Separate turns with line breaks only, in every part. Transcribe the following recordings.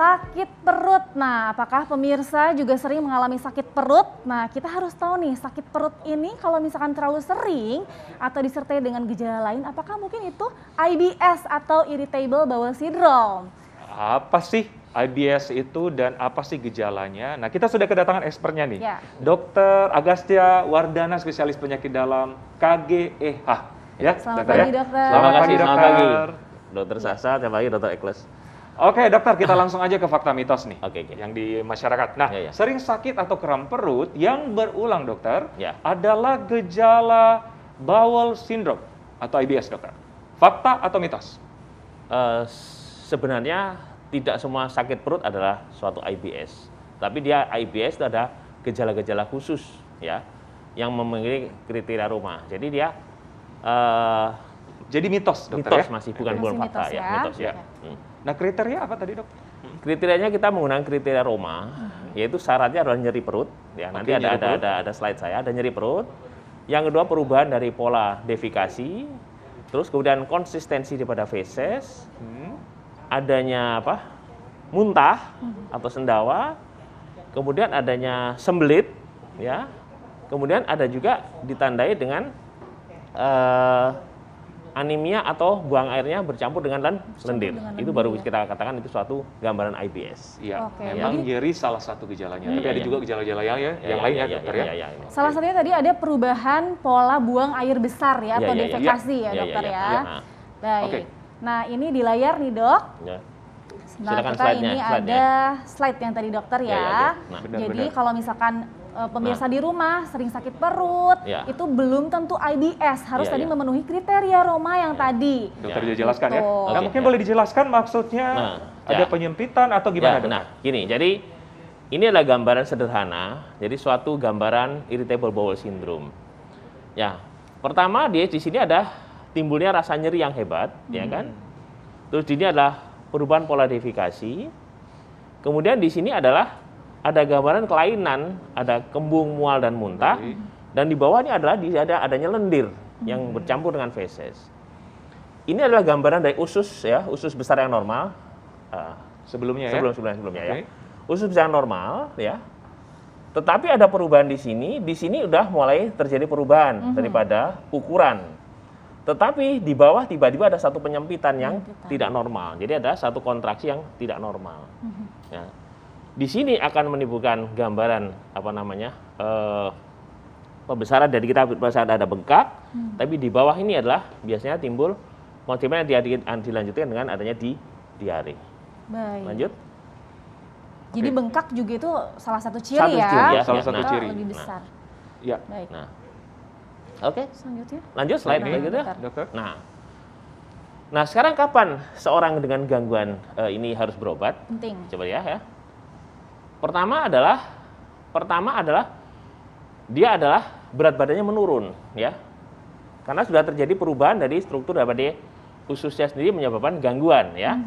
Sakit perut. Nah, apakah pemirsa juga sering mengalami sakit perut? Nah, kita harus tahu nih, sakit perut ini kalau misalkan terlalu sering atau disertai dengan gejala lain, apakah mungkin itu IBS atau irritable bowel syndrome?
Apa sih IBS itu dan apa sih gejalanya? Nah, kita sudah kedatangan expertnya nih.
Ya.
Dokter Agastya Wardana, spesialis penyakit dalam KGEH. Ya,
Selamat
dokter ya?
pagi, dokter.
Selamat
pagi,
pagi, selamat
dokter.
pagi. Dokter Sasa, selamat pagi Dokter Ekles.
Oke, dokter, kita langsung aja ke fakta mitos nih.
Oke, oke.
Yang di masyarakat. Nah,
Ya, ya.
sering sakit atau kram perut yang berulang, dokter,
Ya.
adalah gejala bowel syndrome atau IBS, dokter. Fakta atau mitos?
Eh, sebenarnya tidak semua sakit perut adalah suatu IBS, tapi dia IBS itu ada gejala-gejala khusus ya yang memiliki kriteria rumah. Jadi dia eh,
Jadi mitos, dokter
mitos
ya?
masih bukan bukan fakta
mitos
ya,
ya.
mitos ya.
Ya.
Hmm.
Nah, kriteria apa tadi, dok?
Kriterianya kita menggunakan kriteria Roma, yaitu syaratnya adalah nyeri perut. Ya, nanti
Oke,
ada ada,
perut.
ada ada slide saya, ada nyeri perut. Yang kedua perubahan dari pola defikasi, terus kemudian konsistensi daripada feses,
Hmm.
adanya apa? muntah atau sendawa, kemudian adanya sembelit, ya. Kemudian ada juga ditandai dengan eh, anemia atau buang airnya bercampur dengan len- lendir.
dengan
Itu
lendir,
baru
ya.
kita katakan itu suatu gambaran IBS.
Iya,
Oke,
memang
jadi-
nyeri salah satu gejalanya.
Iya,
Tapi
iya,
ada
iya.
juga gejala-gejala yang, ya, yang lain ya, dokter ya.
iya, iya.
Salah satunya tadi ada perubahan pola buang air besar ya
Iya,
atau
iya, iya.
defekasi ya,
Iya, iya,
dokter
iya.
ya.
Iya.
Baik.
Oke.
Nah, ini di layar nih, Dok.
Ya.
Nah,
Silakan
kita
slide-nya,
ini
slide-nya.
ada slide yang tadi dokter ya.
Ya, ya, ya. Nah.
Benar,
Jadi
benar.
kalau misalkan uh, pemirsa di rumah sering sakit perut,
Ya.
itu belum tentu IBS, harus
Ya,
tadi
ya.
memenuhi kriteria Roma yang tadi.
Dokter
Ya.
jelaskan ya.
Betul.
Nah,
Oke,
mungkin
ya.
boleh dijelaskan maksudnya
Nah,
ada
ya.
penyempitan atau gimana,
Ya,
dok?
nah, gini. Jadi ini adalah gambaran sederhana. Jadi suatu gambaran irritable bowel syndrome. Ya, pertama dia di sini ada timbulnya rasa nyeri yang hebat, ya kan? Terus di ini adalah perubahan pola defikasi. Kemudian di sini adalah ada gambaran kelainan, ada kembung, mual dan muntah.
Baik.
Dan di bawah ini adalah di ada adanya lendir yang bercampur dengan feses. Ini adalah gambaran dari usus ya, usus besar yang normal. Ah,
Sebelumnya ya.
sebelum sebelum sebelumnya
Oke.
ya. Usus besar yang normal ya. Tetapi ada perubahan di sini, di sini udah mulai terjadi perubahan daripada ukuran. Tetapi di bawah tiba-tiba ada satu penyempitan yang
Penyempitan.
tidak normal. Jadi ada satu kontraksi yang tidak normal. Ya. Di sini akan menimbulkan gambaran apa namanya eh, pembesaran dari kita pada ada bengkak, tapi di bawah ini adalah biasanya timbul motifnya dia di- dilanjutkan dengan adanya di diare.
Baik.
Lanjut.
Jadi
Oke.
bengkak juga itu salah satu ciri
Satu
ya.
ciri ya,
Salah
ya,
satu
nah.
ciri.
Lebih
Nah.
besar.
Ya.
Baik.
Nah, oke,
Selanjutnya.
lanjut slide
Nah,
berikutnya.
bentar.
Dokter.
Nah, nah sekarang kapan seorang dengan gangguan eh, ini harus berobat?
Penting.
Coba ya, ya. Pertama adalah, pertama adalah dia adalah berat badannya menurun, ya, karena sudah terjadi perubahan dari struktur daripada ususnya sendiri menyebabkan gangguan, ya.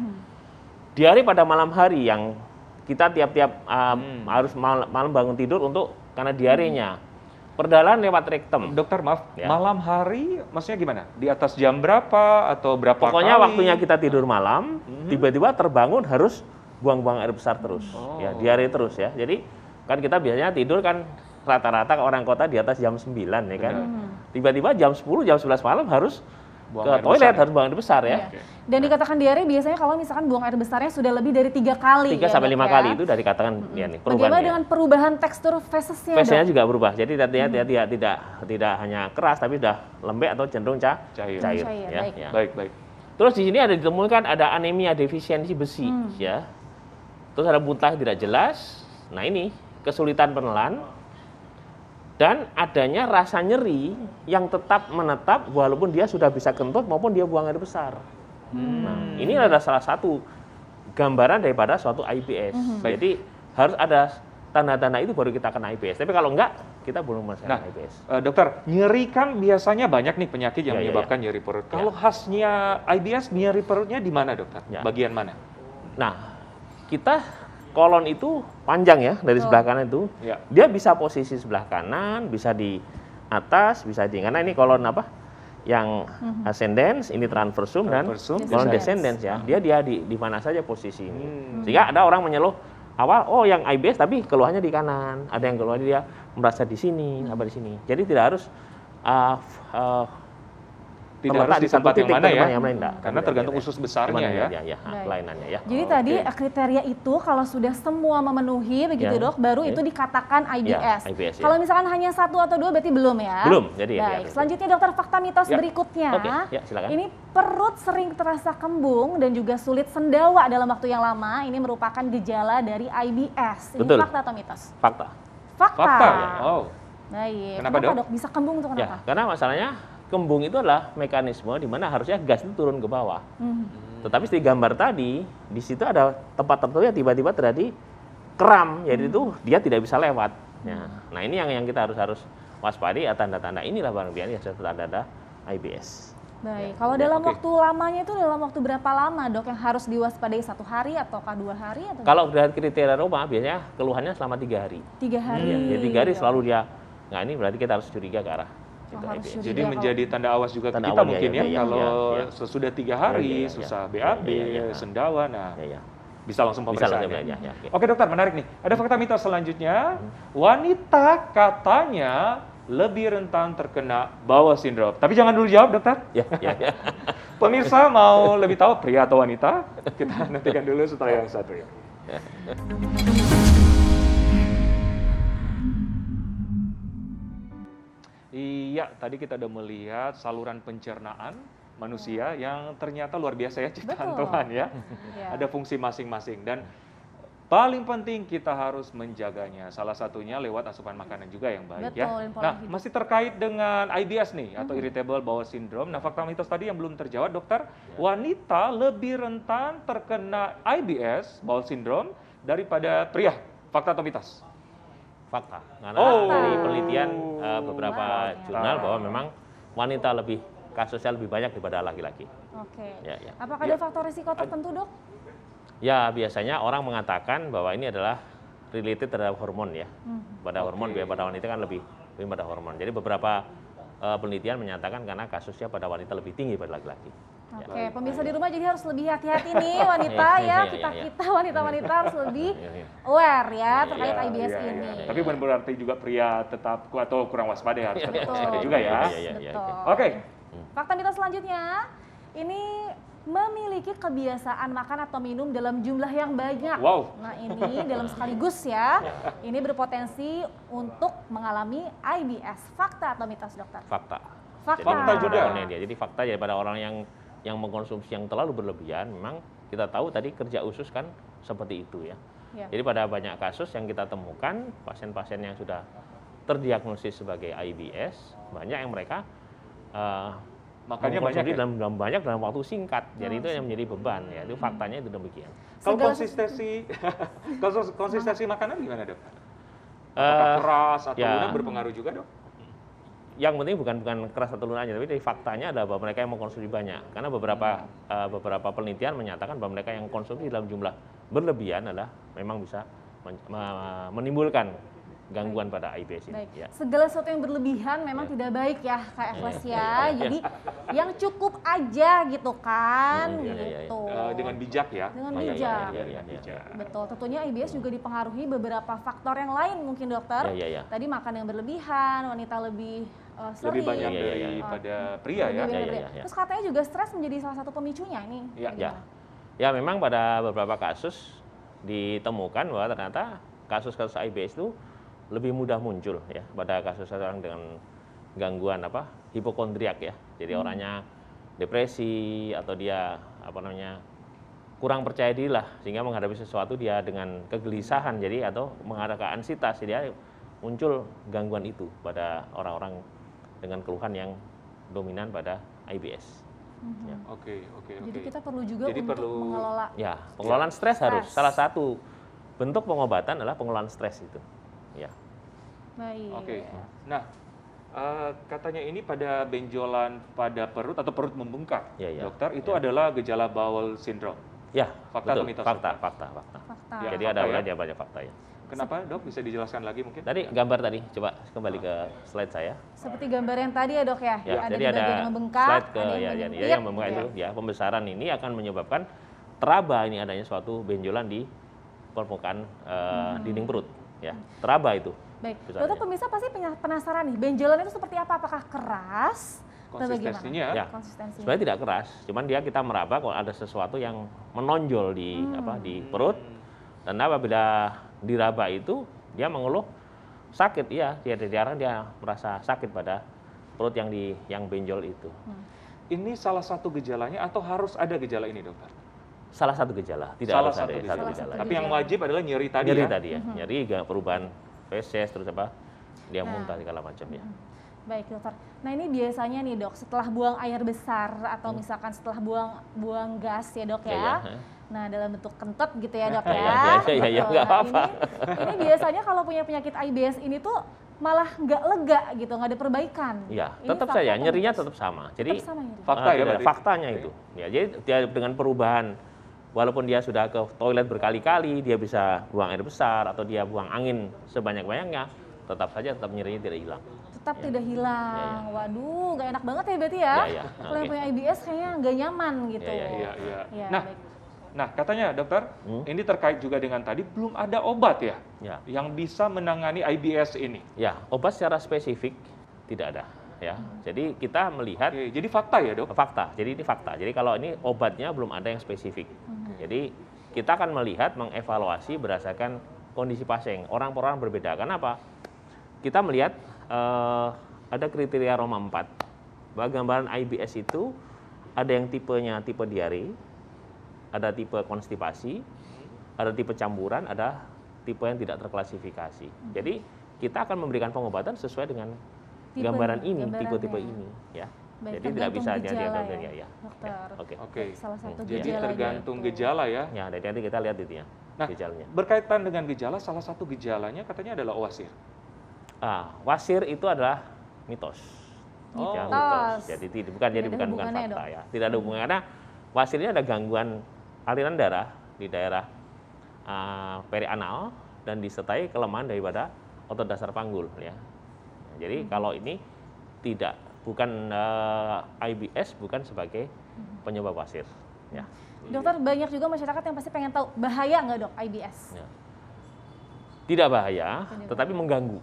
Diare pada malam hari yang kita tiap-tiap um,
Hmm.
harus mal- malam bangun tidur untuk karena diarenya. Perdalan lewat rektum.
Dokter maaf,
Ya.
malam hari maksudnya gimana? Di atas jam berapa atau berapa
Pokoknya
kali?
waktunya kita tidur malam,
Mhm.
tiba-tiba terbangun harus buang-buang air besar terus,
Oh.
ya diare terus ya. Jadi kan kita biasanya tidur kan rata-rata orang kota di atas jam 9 ya kan.
Benar.
Tiba-tiba jam 10, jam 11 malam harus
Buang
ke
air
toilet,
besar ya?
harus buang air besar ya.
Iya. Dan dikatakan diare biasanya kalau misalkan buang air besarnya sudah lebih dari tiga kali.
3
ya,
sampai 5
ya.
kali itu dari katakan ya nih
Bagaimana
perubahannya.
dengan perubahan tekstur fesesnya,
Fesenya
dok?
juga berubah. Jadi artinya tidak, tidak tidak tidak hanya keras tapi sudah lembek atau cenderung ca-
Cair.
cair,
Cair,
ya,
baik.
ya.
Baik, baik.
Terus di sini ada ditemukan ada anemia defisiensi besi,
Hmm.
ya. Terus ada muntah yang tidak jelas. Nah ini kesulitan penelan dan adanya rasa nyeri yang tetap menetap walaupun dia sudah bisa kentut maupun dia buang air besar. Nah ini adalah salah satu gambaran daripada suatu IBS.
Baik.
Jadi harus ada tanda-tanda itu baru kita kena IBS. Tapi kalau enggak kita belum
Nah,
merasakan IBS.
eh, dokter, nyeri kan biasanya banyak nih penyakit yang
Ya, ya,
menyebabkan nyeri perut. Kalau khasnya IBS, nyeri perutnya di mana, dokter?
Ya.
Bagian mana?
Nah kita kolon itu panjang ya dari
Betul.
sebelah kanan itu.
Ya.
Dia bisa posisi sebelah kanan, bisa di atas, bisa di karena ini kolon apa? yang ascendens, ini transversum dan
Transversum,
kalau
descendens.
descendens ya, dia dia di di mana saja posisi ini.
Hmm.
Sehingga ada orang menyeluh awal oh yang IBS tapi keluhannya di kanan, ada yang keluhannya dia merasa di sini, apa di sini. Jadi tidak harus uh, uh,
Tidak harus di tempat yang
titik,
mana ya?
yang lain, enggak.
Karena tergantung usus besarnya ya.
ya, ya,
Baik.
kelainannya ya.
Jadi
Oke.
tadi eh, kriteria itu kalau sudah semua memenuhi begitu
Ya.
dok, baru itu dikatakan IBS.
IBS, ya.
Kalau misalkan hanya satu atau dua berarti belum ya?
Belum, jadi ya,
Baik.
ya,
Selanjutnya dokter fakta mitos
Ya.
berikutnya.
Oke, ya, silakan.
Ini perut sering terasa kembung dan juga sulit sendawa dalam waktu yang lama. Ini merupakan gejala dari IBS. Ini
Betul.
fakta atau mitos?
Fakta.
Fakta.
Fakta ya. Oh.
Baik.
Kenapa, Dok?
Bisa kembung itu
Ya,
kenapa?
karena masalahnya kembung itu adalah mekanisme di mana harusnya gas itu turun ke bawah.
Hmm.
Tetapi di gambar tadi, di situ ada tempat tertentu yang tiba-tiba terjadi kram, jadi itu dia tidak bisa lewat. Ya. Nah ini yang yang kita harus harus waspadi ya tanda-tanda inilah barang biar ya tanda-tanda IBS.
Baik. Kalau
Ya,
dalam
oke.
waktu lamanya itu dalam waktu berapa lama dok yang harus diwaspadai satu hari ataukah dua hari atau
Kalau dari kriteria Roma biasanya keluhannya selama tiga hari.
tiga hari?
Ya, jadi tiga hari selalu dia, nah ini berarti kita harus curiga ke arah
Oh.
Jadi
kalau-
menjadi tanda awas juga
Tanda
kita
awas,
mungkin
ya,
ya,
ya,
kalau
ya, ya.
sesudah tiga hari
Ya, ya, ya.
susah
Ya,
BAB,
ya, ya, ya.
sendawa, nah
Ya, ya.
bisa langsung
Bisa
pemeriksaan.
langsung,
ya.
ya, ya, oke.
Oke dokter, menarik nih. Ada fakta mitos selanjutnya, wanita katanya lebih rentan terkena bawel sindrom. Tapi jangan dulu jawab dokter.
Ya, ya, ya.
Pemirsa mau lebih tahu pria atau wanita? Kita nantikan dulu setelah yang satu ya. Iya, tadi kita udah melihat saluran pencernaan manusia yang ternyata luar biasa ya ciptaan
Betul.
Tuhan ya.
Ya.
Ada fungsi masing-masing dan paling penting kita harus menjaganya. Salah satunya lewat asupan makanan juga yang baik
Betul,
ya.
dan pola
Nah,
hidup.
masih terkait dengan IBS nih atau
Mhm.
irritable bowel syndrome. Nah, fakta mitos tadi yang belum terjawab, dokter, wanita lebih rentan terkena IBS bowel syndrome daripada pria. Fakta atau mitos?
Fakta. Karena
Oh.
dari penelitian eh, beberapa
Wow.
jurnal bahwa memang wanita lebih kasusnya lebih banyak daripada laki-laki.
Oke.
Ya, ya.
Apakah
Ya.
ada faktor risiko tertentu dok?
Ya biasanya orang mengatakan bahwa ini adalah related terhadap hormon ya.
Hmm.
Pada hormon
Oke.
biar pada wanita kan lebih lebih pada hormon. Jadi beberapa eh, penelitian menyatakan karena kasusnya pada wanita lebih tinggi pada laki-laki. Ya.
Oke, pemirsa di rumah jadi harus lebih hati-hati nih wanita
Iya,
ya.
iya,
Kita
iya.
kita wanita-wanita harus lebih aware ya terkait IBS ini.
Tapi bukan berarti juga pria tetap atau kurang waspada ya, harus tetap waspada juga ya.
Betul.
Oke.
Fakta mitos selanjutnya, ini memiliki kebiasaan makan atau minum dalam jumlah yang banyak.
Wow.
Nah ini dalam sekaligus ya, ini berpotensi untuk mengalami IBS. Fakta atau mitos dokter?
Fakta.
Fakta.
Jadi
Fakta juga.
dia. Jadi fakta daripada orang yang yang mengkonsumsi yang terlalu berlebihan, memang kita tahu tadi kerja usus kan seperti itu ya.
Ya.
Jadi pada banyak kasus yang kita temukan pasien-pasien yang sudah terdiagnosis sebagai IBS, banyak yang mereka eh,
Makanya
mengkonsumsi
banyak ya?
dalam, dalam banyak dalam waktu singkat. Jadi
Oh,
itu yang menjadi beban ya. Itu faktanya itu demikian.
Kalau konsistensi konsis- konsistensi makanan gimana, Dok?
Eh,
Apakah keras atau
ya.
berpengaruh juga, Dok?
Yang penting bukan bukan keras atau lunaknya, tapi dari faktanya adalah bahwa mereka yang mengkonsumsi banyak. Karena beberapa eh, beberapa penelitian menyatakan bahwa mereka yang konsumsi dalam jumlah berlebihan adalah memang bisa men- me- menimbulkan gangguan pada IBS ini.
Baik,
Ya.
segala sesuatu yang berlebihan memang
Ya.
tidak baik ya Kak
Ya,
ya.
ya, ya.
Jadi yang cukup aja gitu kan,
Hmm, ya, ya, ya.
gitu.
Eh, dengan bijak ya.
Dengan
Ya, ya,
bijak.
ya, ya, ya, ya.
Betul, tentunya IBS juga dipengaruhi beberapa faktor yang lain mungkin dokter.
Ya, ya, ya.
Tadi makan yang berlebihan, wanita lebih uh, sering.
Lebih banyak
Iya, iya, iya.
daripada pria
Lebih
ya.
banyak
Ya, ya,
dari-
ya, ya.
Terus katanya juga stres menjadi salah satu pemicunya ini.
Ya,
Ya. Ya memang pada beberapa kasus ditemukan bahwa ternyata kasus-kasus IBS itu lebih mudah muncul ya pada kasus orang dengan gangguan apa hipokondriak ya. Jadi orangnya depresi atau dia apa namanya kurang percaya diri lah sehingga menghadapi sesuatu dia dengan kegelisahan jadi atau menghadap ke ansitas jadi muncul gangguan itu pada orang-orang dengan keluhan yang dominan pada IBS.
Mhm.
Ya.
Oke, oke, oke.
Jadi kita perlu juga
Jadi
untuk
perlu-
mengelola.
Ya, pengelolaan stres harus
Stres.
salah satu bentuk pengobatan adalah pengelolaan stres itu. Ya.
Baik.
Oke. Nah, eh, katanya ini pada benjolan pada perut atau perut membengkak,
Ya, ya.
dokter, itu
Ya.
adalah gejala bowel syndrome.
Ya,
Fakta atau
betul.
mitos,
Fakta, fakta, fakta.
Fakta.
Ya,
Jadi
fakta
ada
ya.
ada banyak fakta ya.
Kenapa dok? Bisa dijelaskan lagi mungkin?
Tadi gambar tadi, coba kembali ke slide saya.
Seperti gambar yang tadi ya dok ya,
Ya,
ada
jadi
di
ada
yang membengkak,
slide ke
ada yang
ya, ya,
bagian
ya, yang membengkak
iya.
itu ya pembesaran ini akan menyebabkan teraba ini adanya suatu benjolan di permukaan eh, dinding perut ya. Teraba itu.
Baik,
Besarnya.
dokter pemirsa pasti penasaran nih, benjolan itu seperti apa? Apakah keras atau bagaimana?
Konsistensinya
Ya.
Konsistensinya.
Sebenarnya tidak keras, cuman dia kita meraba kalau ada sesuatu yang menonjol di
Hmm.
apa di perut dan apabila diraba itu dia mengeluh sakit iya dia diarang dia merasa sakit pada perut yang di yang benjol itu.
Ini salah satu gejalanya atau harus ada gejala ini dokter?
Salah satu gejala, tidak
salah
harus
satu
ada
gejala.
satu gejala.
Tapi yang wajib adalah nyeri tadi
nyeri
ya.
tadi ya, nyeri gak perubahan feses terus apa dia
Nah.
muntah segala macam ya.
Baik dokter. Nah ini biasanya nih dok, setelah buang air besar atau misalkan setelah buang buang gas ya dok
Hmm. Ya,
ya.
ya.
Nah dalam bentuk kentut gitu ya dok
Ya,
ya.
ya, ya, ya, ya,
Betul.
nggak
Nah,
apa-apa.
Ini, ini biasanya kalau punya penyakit IBS ini tuh malah nggak lega gitu, nggak ada perbaikan.
Iya, tetap saja
atau
nyerinya tetap sama. Jadi
Tetap sama.
Fakta ya berarti?
Faktanya itu. Ya, jadi dia dengan perubahan walaupun dia sudah ke toilet berkali-kali, dia bisa buang air besar atau dia buang angin sebanyak-banyaknya, tetap saja tetap nyerinya tidak hilang.
Tetap tidak hilang.
Ya, ya.
Waduh, nggak enak banget ya berarti ya.
Ya, ya.
Kalau yang
Oke.
punya IBS kayaknya nggak nyaman gitu.
Ya, ya,
Iya, iya.
Ya,
Nah,
baik.
Nah katanya dokter,
Hmm?
ini terkait juga dengan tadi belum ada obat ya
Ya.
yang bisa menangani IBS ini.
Ya, obat secara spesifik tidak ada, ya. Jadi kita melihat
Oke, jadi fakta ya dok?
fakta. Jadi ini fakta. Jadi kalau ini obatnya belum ada yang spesifik. Jadi kita akan melihat mengevaluasi berdasarkan kondisi pasien. Orang per orang berbeda. Kenapa? Kita melihat eh, ada kriteria Roma 4 bahwa gambaran IBS itu ada yang tipenya tipe diare, ada tipe konstipasi, ada tipe campuran, ada tipe yang tidak terklasifikasi. Jadi kita akan memberikan pengobatan sesuai dengan
Tipenya,
gambaran ini, tipe-tipe ini, ya.
Baik,
Jadi tidak bisa
tergantung
dia
gejala
dia
ya,
ya, ya. Oke.
Oke.
Salah satu
Hmm.
Jadi
gejalanya
tergantung
itu.
gejala ya.
Ya, dari nanti kita lihat itu ya.
Nah,
gejalanya.
berkaitan dengan gejala, salah satu gejalanya katanya adalah wasir.
Ah, wasir itu adalah mitos.
Oh.
Ya,
Mitos.
Jadi tidak bukan jadi bukan bukan fakta ya. Tidak ada hubungannya karena wasir ini ada gangguan aliran darah di daerah ah, perianal dan disertai kelemahan daripada otot dasar panggul ya.
Hmm.
Jadi kalau ini tidak bukan eh, IBS bukan sebagai
Hmm.
penyebab wasir ya.
Dokter banyak juga masyarakat yang pasti pengen tahu bahaya nggak dok IBS?
Ya. Tidak bahaya,
Tidak
tetapi mengganggu.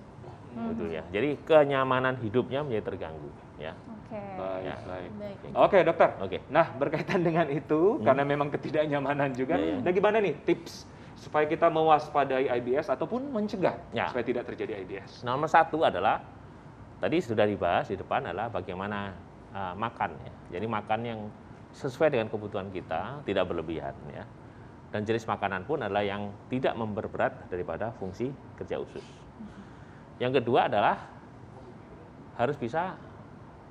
Hmm.
Gitu ya. Jadi kenyamanan hidupnya menjadi terganggu, ya.
Oke.
Baik,
Ya.
baik.
Baik.
Oke dokter.
Oke.
Nah berkaitan dengan itu, karena memang ketidaknyamanan juga,
Hmm.
Nah gimana nih tips supaya kita mewaspadai IBS ataupun mencegah
Ya.
supaya tidak terjadi IBS?
Nomor satu adalah tadi sudah dibahas di depan adalah bagaimana uh, makan ya. Jadi makan yang sesuai dengan kebutuhan kita, tidak berlebihan ya. Dan jenis makanan pun adalah yang tidak memperberat daripada fungsi kerja usus. Yang kedua adalah harus bisa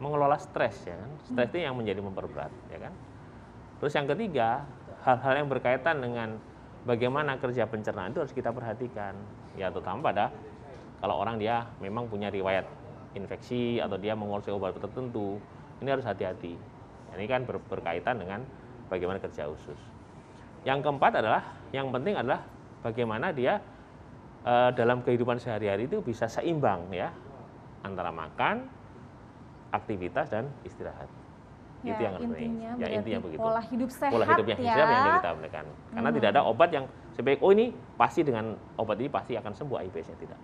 mengelola stres ya kan. Stres itu yang menjadi memperberat ya kan. Terus yang ketiga, hal-hal yang berkaitan dengan bagaimana kerja pencernaan itu harus kita perhatikan. Ya terutama pada kalau orang dia memang punya riwayat infeksi atau dia mengonsumsi obat tertentu, ini harus hati-hati. Ini kan ber- berkaitan dengan bagaimana kerja usus. Yang keempat adalah, yang penting adalah bagaimana dia eh, dalam kehidupan sehari-hari itu bisa seimbang ya antara makan, aktivitas dan istirahat.
Ya,
itu yang
intinya
ya intinya begitu
pola hidup sehat
pola hidup yang
ya.
sehat yang kita berikan. Karena
Hmm.
tidak ada obat yang sebaik oh ini pasti dengan obat ini pasti akan sembuh IBS-nya tidak.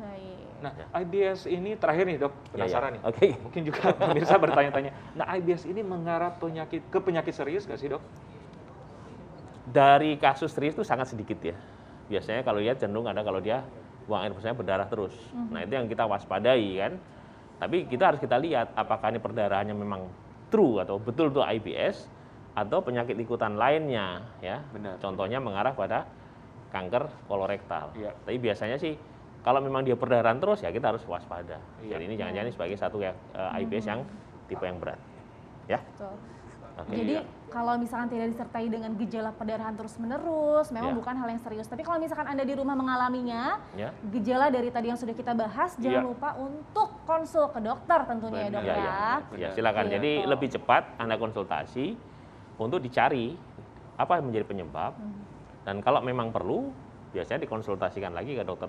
Baik.
Nah IBS ini terakhir nih dok,
Ya, ya.
penasaran nih.
Oke.
Mungkin juga pemirsa bertanya-tanya. Nah IBS ini mengarah penyakit ke penyakit serius nggak sih dok?
Dari kasus serius itu sangat sedikit ya. Biasanya kalau lihat cenderung ada kalau dia buang air besarnya berdarah terus. Nah itu yang kita waspadai kan. Tapi kita harus kita lihat apakah ini perdarahannya memang true atau betul betul IBS atau penyakit ikutan lainnya ya.
Benar.
Contohnya mengarah pada kanker kolorektal.
Iya.
Tapi biasanya sih kalau memang dia perdarahan terus ya kita harus waspada.
Iya.
Jadi ini jangan-jangan sebagai satu ya eh, IBS yang tipe yang berat. Ya.
Betul.
Oke.
Jadi
Iya.
kalau misalkan tidak disertai dengan gejala perdarahan terus-menerus, memang
Ya.
bukan hal yang serius. Tapi kalau misalkan Anda di rumah mengalaminya,
Ya.
gejala dari tadi yang sudah kita bahas, jangan
Iya.
lupa untuk konsul ke dokter tentunya ya dok
Benar.
ya.
Ya, ya, ya,
Benar.
silakan.
Gitu.
Jadi lebih cepat Anda konsultasi untuk dicari apa yang menjadi penyebab
Hmm.
dan kalau memang perlu biasanya dikonsultasikan lagi ke dokter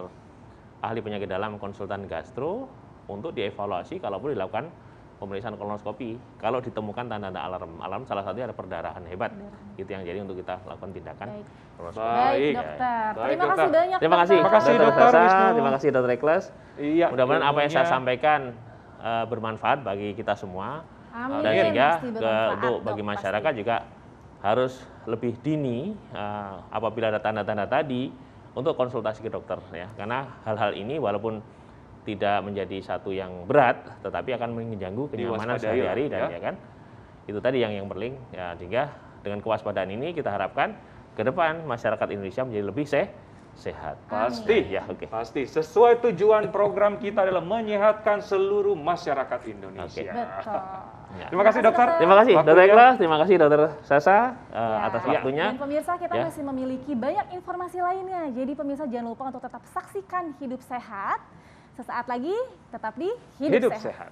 ahli penyakit dalam konsultan gastro untuk dievaluasi kalaupun dilakukan pemeriksaan kolonoskopi kalau ditemukan tanda-tanda alarm alarm salah satunya ada perdarahan hebat itu yang jadi untuk kita lakukan tindakan
Baik.
kolonoskopi
Baik.
Baik, dokter.
Baik,
Terima
dokter.
kasih banyak.
terima kasih
Terima kasih,
dokter
Dokter
Sasa, terima kasih dokter Eklas
Iya.
mudah-mudahan apa yang saya sampaikan eh, bermanfaat bagi kita semua
Amin.
dan sehingga
Pasti
ke-
bermanfaat,
untuk
Dok,
bagi
pasti.
masyarakat juga harus lebih dini eh, apabila ada tanda-tanda tadi untuk konsultasi ke dokter ya karena hal-hal ini walaupun tidak menjadi satu yang berat tetapi akan mengganggu kenyamanan sehari-hari
lah,
dan
ya.
ya kan itu tadi yang yang berling ya sehingga dengan kewaspadaan ini kita harapkan ke depan masyarakat Indonesia menjadi lebih seh sehat
Pasti.
ya oke
Pasti. Sesuai tujuan program kita adalah menyehatkan seluruh masyarakat Indonesia.
Betul.
Ya.
Terima kasih dokter.
Terima kasih dokter Eklas, terima kasih dokter Sasa eh,
Ya.
atas
Ya.
waktunya.
Dan pemirsa kita
Ya.
masih memiliki banyak informasi lainnya. Jadi pemirsa jangan lupa untuk tetap saksikan Hidup Sehat. Sesaat lagi tetap di Hidup,
Hidup
Sehat.
sehat.